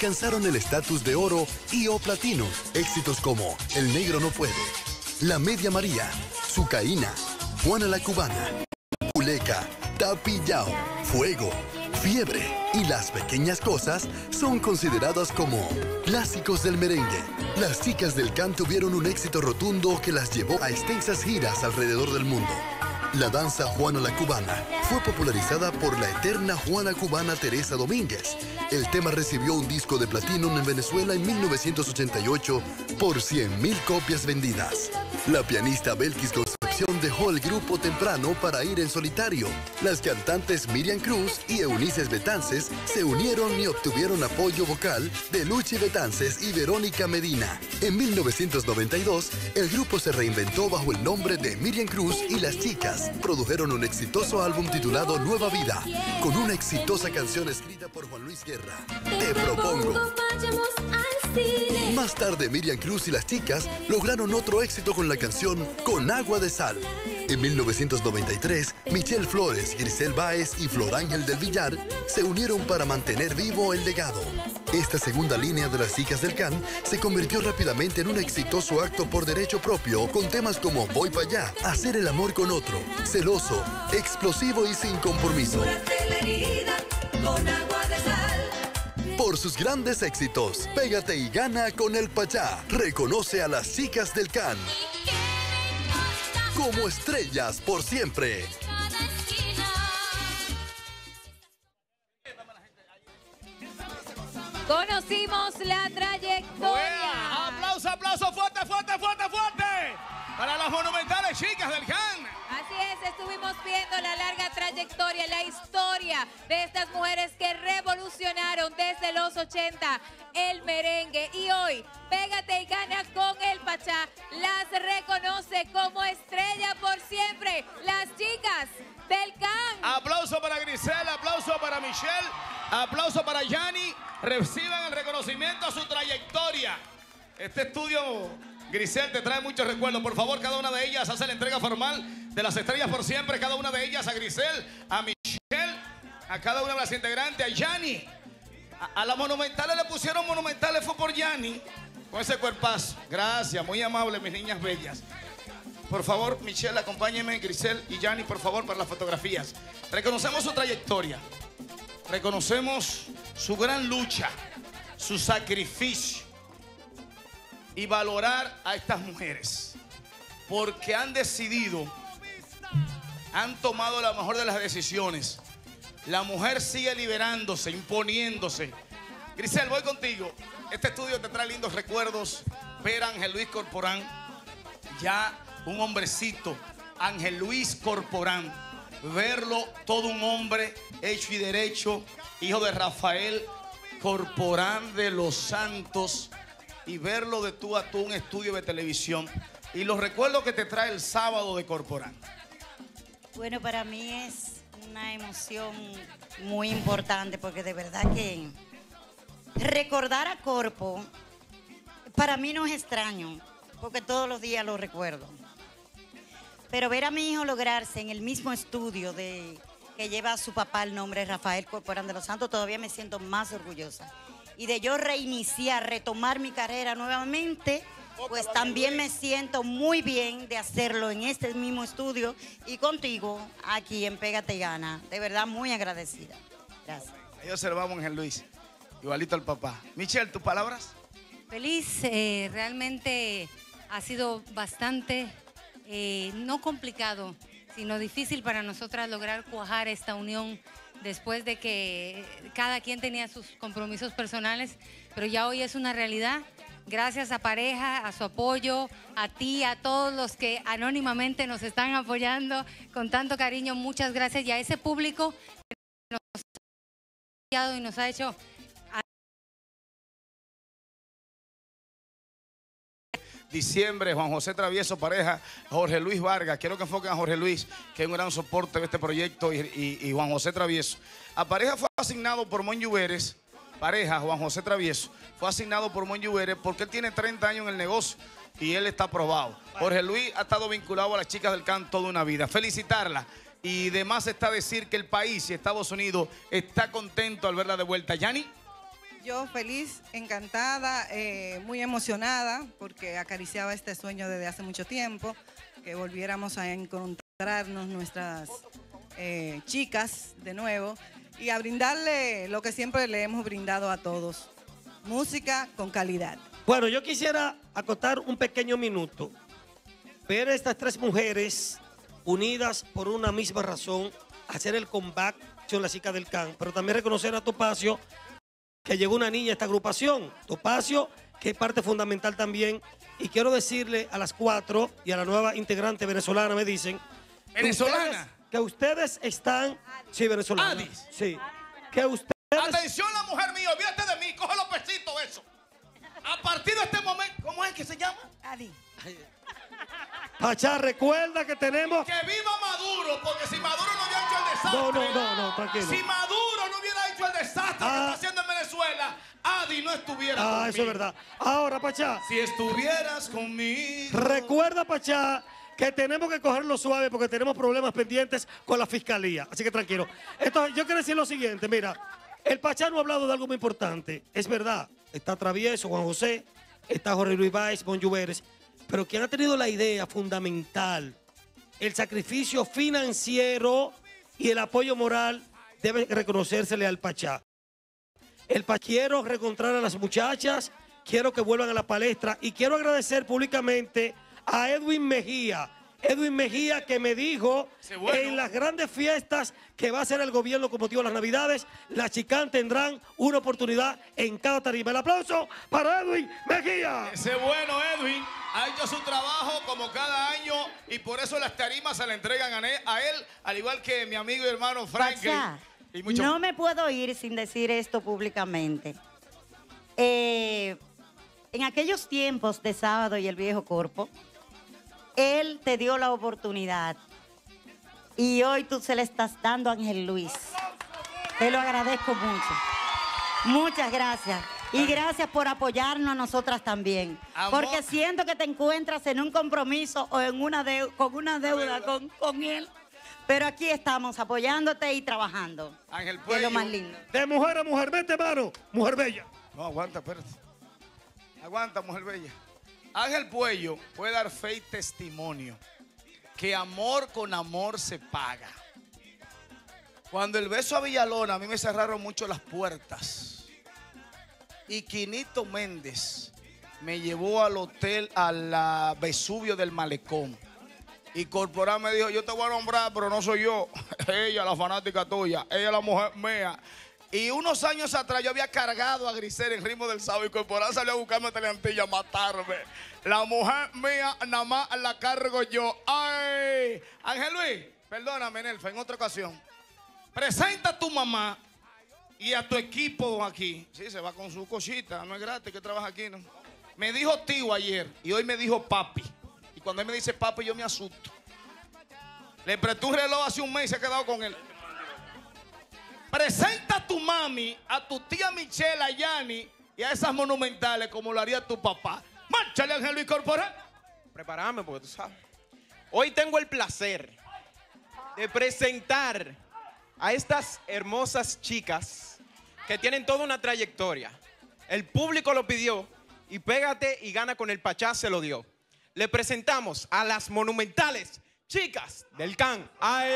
alcanzaron el estatus de oro y o platino. Éxitos como El Negro No Puede, La Media María, Sucaína, Juana la Cubana, Culeca, Tapillao, Fuego, Fiebre y Las Pequeñas Cosas son consideradas como clásicos del merengue. Las chicas del can tuvieron un éxito rotundo que las llevó a extensas giras alrededor del mundo. La danza Juana la Cubana fue popularizada por la eterna Juana Cubana Teresa Domínguez. El tema recibió un disco de platino en Venezuela en 1988 por 100.000 copias vendidas. La pianista Belkis Dejó el grupo temprano para ir en solitario. Las cantantes Miriam Cruz y Eunices Betances se unieron y obtuvieron apoyo vocal de Luchi Betances y Verónica Medina. En 1992, el grupo se reinventó bajo el nombre de Miriam Cruz y Las Chicas. Produjeron un exitoso álbum titulado Nueva Vida, con una exitosa canción escrita por Juan Luis Guerra. Te propongo. Más tarde, Miriam Cruz y las chicas lograron otro éxito con la canción Con agua de sal. En 1993, Michelle Flores, Grisel Báez y Flor Ángel del Villar se unieron para mantener vivo el legado. Esta segunda línea de las chicas del CAN se convirtió rápidamente en un exitoso acto por derecho propio con temas como Voy para allá, Hacer el amor con otro, Celoso, Explosivo y Sin compromiso. Por sus grandes éxitos, pégate y gana con el Pachá. Reconoce a las chicas del CAN como estrellas por siempre. Conocimos la trayectoria. Aplauso, aplauso, fuerte, fuerte, fuerte, fuerte. Para las monumentales chicas del CAN. Así es, estuvimos viendo la larga trayectoria, la historia de estas mujeres que revolucionaron desde los 80 el merengue. Y hoy, Pégate y Gana con el Pachá las reconoce como estrella por siempre. Las chicas del CAN. Aplauso para Grisel, aplauso para Michelle, aplauso para Yanni. Reciban el reconocimiento a su trayectoria. Este estudio, Grisel, te trae muchos recuerdos. Por favor, cada una de ellas hace la entrega formal de las estrellas por siempre. Cada una de ellas a Grisel, a Michelle, a cada una de las integrantes, a Yanni. A, a las monumentales le pusieron monumentales, fue por Yanni. Con ese cuerpazo. Gracias, muy amable, mis niñas bellas. Por favor, Michelle, acompáñeme, Grisel y Yanni, por favor, para las fotografías. Reconocemos su trayectoria. Reconocemos su gran lucha, su sacrificio y valorar a estas mujeres. Porque han decidido, han tomado la mejor de las decisiones. La mujer sigue liberándose, imponiéndose. Grisel, voy contigo. Este estudio te trae lindos recuerdos. Ver a Ángel Luis Corporán, ya un hombrecito, Ángel Luis Corporán. Verlo todo un hombre hecho y derecho, hijo de Rafael Corporán de los Santos. Y verlo de tú a tú, un estudio de televisión. Y los recuerdos que te trae el sábado de Corporán. Bueno, para mí es una emoción muy importante porque de verdad que recordar a Corpo para mí no es extraño porque todos los días lo recuerdo. Pero ver a mi hijo lograrse en el mismo estudio de que lleva a su papá el nombre Rafael Corporán de los Santos, todavía me siento más orgullosa. Y de yo reiniciar, retomar mi carrera nuevamente, pues también me siento muy bien de hacerlo en este mismo estudio y contigo aquí en Pégate Gana. De verdad, muy agradecida. Gracias. Ahí observamos Ángel Luis, igualito al papá. Michelle, ¿tus palabras? Feliz, eh, realmente ha sido bastante, eh, no complicado, sino difícil para nosotras lograr cuajar esta unión después de que cada quien tenía sus compromisos personales, pero ya hoy es una realidad. Gracias a pareja, a su apoyo, a ti, a todos los que anónimamente nos están apoyando con tanto cariño, muchas gracias. Y a ese público que nos ha apoyado y nos ha hecho diciembre, Juan José Travieso, pareja, Jorge Luis Vargas. Quiero que enfoquen a Jorge Luis, que es un gran soporte de este proyecto, y, Juan José Travieso. A pareja fue asignado por Mon Lluveres, pareja, Juan José Travieso, fue asignado por Mon Lluveres porque él tiene 30 años en el negocio y él está aprobado. Jorge Luis ha estado vinculado a las chicas del canto toda una vida. Felicitarla. Y de más está decir que el país y Estados Unidos está contento al verla de vuelta. Yani. Yo feliz, encantada, eh, muy emocionada porque acariciaba este sueño desde hace mucho tiempo, que volviéramos a encontrarnos nuestras eh, chicas de nuevo y a brindarle lo que siempre le hemos brindado a todos, música con calidad. Bueno, yo quisiera acotar un pequeño minuto. Ver a estas tres mujeres unidas por una misma razón, hacer el comeback con la chica del CAN, pero también reconocer a Topacio que llegó una niña a esta agrupación. Topacio, que es parte fundamental también. Y quiero decirle a las cuatro y a la nueva integrante venezolana, me dicen. ¿Venezolana? Que ustedes están. Sí, venezolana. Adis. Sí. Que ustedes. Atención la mujer mía, olvídate de mí, coge los pesitos eso. A partir de este momento, ¿cómo es que se llama? Adi. Pachá, recuerda que tenemos. Que viva Maduro, porque si Maduro no hubiera hecho el desastre. No, no, no, no, tranquilo. Si Maduro no hubiera hecho el desastre que Ah. está haciendo en Venezuela, Adi no estuviera Ah, conmigo. eso es verdad. Ahora, Pachá. Si estuvieras conmigo. Recuerda, Pachá, que tenemos que cogerlo suave porque tenemos problemas pendientes con la fiscalía. Así que tranquilo. Entonces, yo quiero decir lo siguiente, mira, el Pachá no ha hablado de algo muy importante. Es verdad, está Travieso, Juan José, está Jorge Luis Báez, Bon Lluveres, pero quien ha tenido la idea fundamental, el sacrificio financiero y el apoyo moral debe reconocérsele al Pachá. El pa- quiero reencontrar a las muchachas, quiero que vuelvan a la palestra y quiero agradecer públicamente a Edwin Mejía. Edwin Mejía que me dijo bueno. en las grandes fiestas que va a hacer el gobierno con motivo de las Navidades, las chicán tendrán una oportunidad en cada tarima. El aplauso para Edwin Mejía. Ese bueno Edwin ha hecho su trabajo como cada año y por eso las tarimas se le entregan a él, al igual que mi amigo y hermano Franklin. Pachá, Y mucho no me puedo ir sin decir esto públicamente. Eh, en aquellos tiempos de sábado y el viejo corpo, él te dio la oportunidad y hoy tú se le estás dando a Ángel Luis. Te lo agradezco mucho. Muchas gracias. Y gracias por apoyarnos a nosotras también. Amor. Porque siento que te encuentras en un compromiso o en una con una deuda con, con él. Pero aquí estamos apoyándote y trabajando. Ángel Que es Puello. lo más lindo. De mujer a mujer, vete mano, mujer bella. No, aguanta, espérate. Aguanta, mujer bella. Ángel Puello puede dar fe y testimonio que amor con amor se paga. Cuando el beso a Villalona, a mí me cerraron mucho las puertas. Y Quinito Méndez me llevó al hotel, a la Vesubio del Malecón. Y Corporal me dijo, yo te voy a nombrar, pero no soy yo. Ella, la fanática tuya. Ella, la mujer mía. Y unos años atrás yo había cargado a Grisel en ritmo del sábado y Corporal salió a buscarme a Teleantilla a matarme. La mujer mía nada más la cargo yo. ¡Ay! Ángel Luis, perdóname, Nelfa, en otra ocasión. Presenta a tu mamá y a tu equipo aquí. Sí, se va con su cosita, no es gratis que trabaja aquí, ¿no? Me dijo tío ayer y hoy me dijo papi. Y cuando él me dice papi, yo me asusto. Le presté un reloj hace un mes y se ha quedado con él. Presenta a tu mami, a tu tía Michelle, a Yani y a esas monumentales como lo haría tu papá. Márchale, Ángel Luis Corporal. prepararme porque tú sabes. Hoy tengo el placer de presentar a estas hermosas chicas que tienen toda una trayectoria. El público lo pidió y pégate y gana con el Pachá se lo dio. Le presentamos a las monumentales chicas del CAN. ¡Ay!